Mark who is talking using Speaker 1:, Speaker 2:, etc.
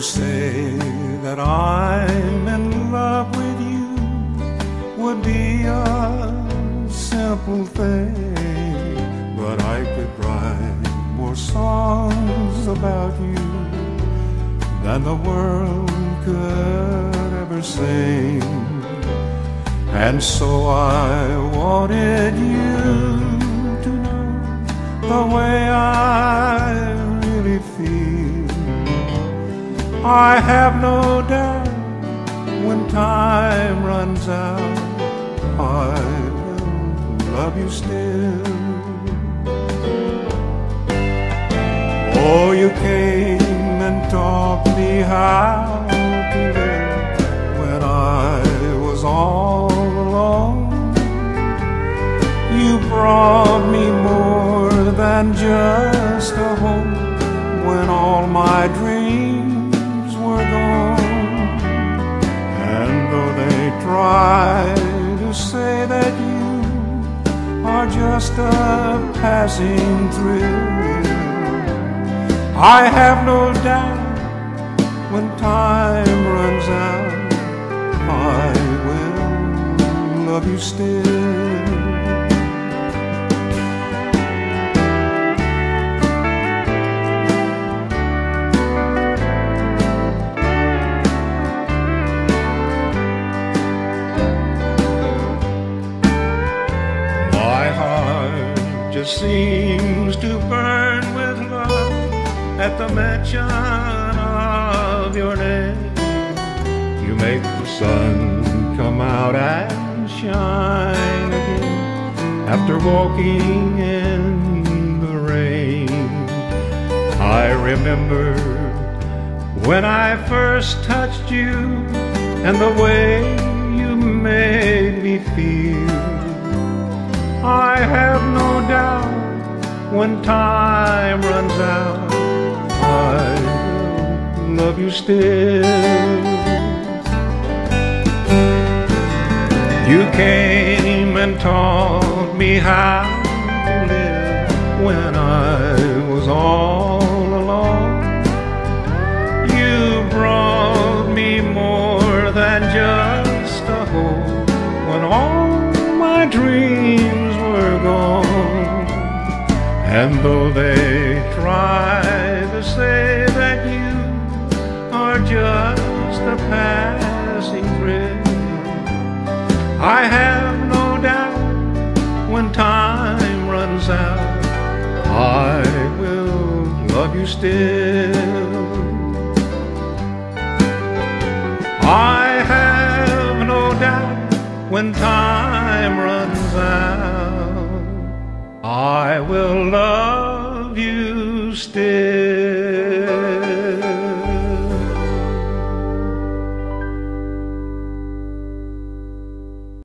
Speaker 1: Say that I'm in love with you would be a simple thing, but I could write more songs about you than the world could ever sing. And so I wanted you to know the way I I have no doubt when time runs out, I will love you still. Oh, you came and taught me how to live when I was all alone. You brought me more than just a home are just a passing thrill. I have no doubt when time runs out, I will love you still. Just seems to burn with love at the mention of your name. You make the sun come out and shine again after walking in the rain. I remember when I first touched you and the way you made me feel. I have no doubt when time runs out, I love you still. You came and taught me how to live when I was all And though they try to say that you are just a passing thrill, I have no doubt when time runs out, I will love you still. I have no doubt when time runs out, I will love you still.